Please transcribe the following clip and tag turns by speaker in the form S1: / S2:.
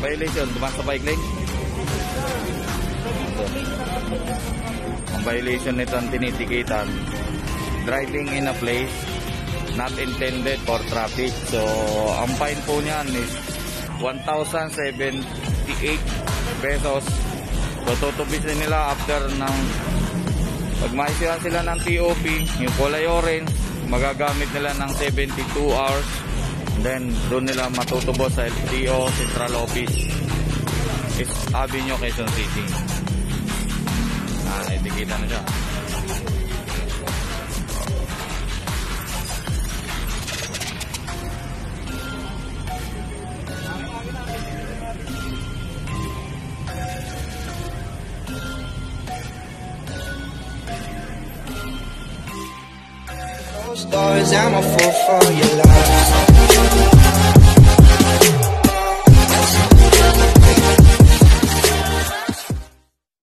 S1: Violation, dumaan sa bike lane. Ito. Ang violation nito ang tinitikitan. Driving in a place not intended for traffic. So, ang fine po niyan is 1,078 pesos. So, tutubisin nila after ng pag sila ng TOP, yung kulay orange, magagamit nila ng 72 hours. Then, doon nila matutubos sa LTO Central Office. Is Avenue, Quezon City. Ah, itikita na siya.
S2: Doors, I'm a fool for your love.